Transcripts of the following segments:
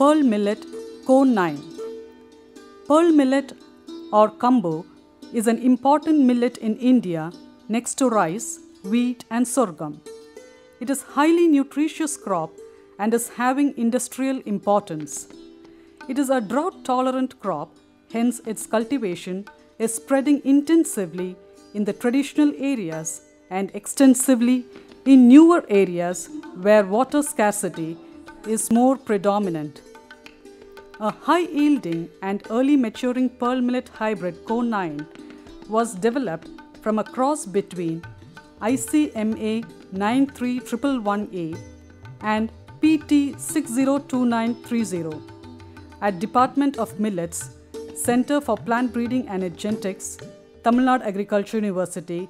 Pearl Millet CO 9. Pearl millet or kambu is an important millet in India next to rice, wheat and sorghum. It is a highly nutritious crop and is having industrial importance. It is a drought tolerant crop, hence its cultivation is spreading intensively in the traditional areas and extensively in newer areas where water scarcity is more predominant. A high yielding and early maturing pearl millet hybrid CO 9 was developed from a cross between ICMA 93111A and PT 602930 at Department of Millets, Center for Plant Breeding and Genetics, Tamil Nadu Agriculture University,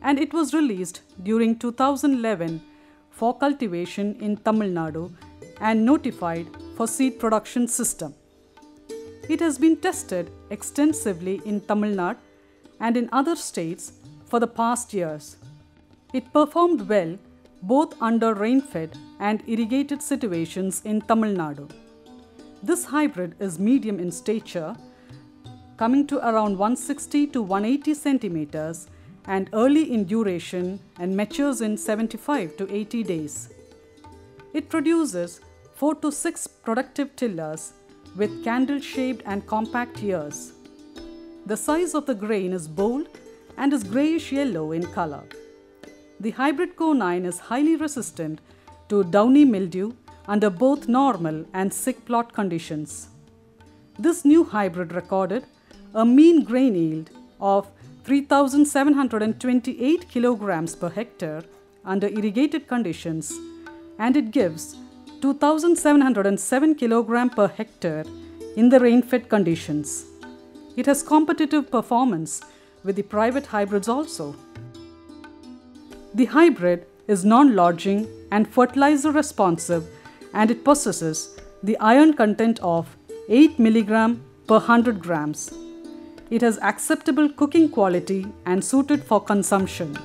and it was released during 2011 for cultivation in Tamil Nadu and notified for seed production system. It has been tested extensively in Tamil Nadu and in other states for the past years. It performed well both under rain-fed and irrigated situations in Tamil Nadu. This hybrid is medium in stature, coming to around 160 to 180 centimeters and early in duration and matures in 75 to 80 days. It produces 4 to 6 productive tillers with candle shaped and compact ears. The size of the grain is bold and is grayish yellow in color. The hybrid CO 9 is highly resistant to downy mildew under both normal and sick plot conditions. This new hybrid recorded a mean grain yield of 3728 kilograms per hectare under irrigated conditions and it gives 2707 kilogram per hectare in the rain-fed conditions. It has competitive performance with the private hybrids also. The hybrid is non-lodging and fertilizer responsive and it possesses the iron content of 8 mg per 100 grams. It has acceptable cooking quality and suited for consumption.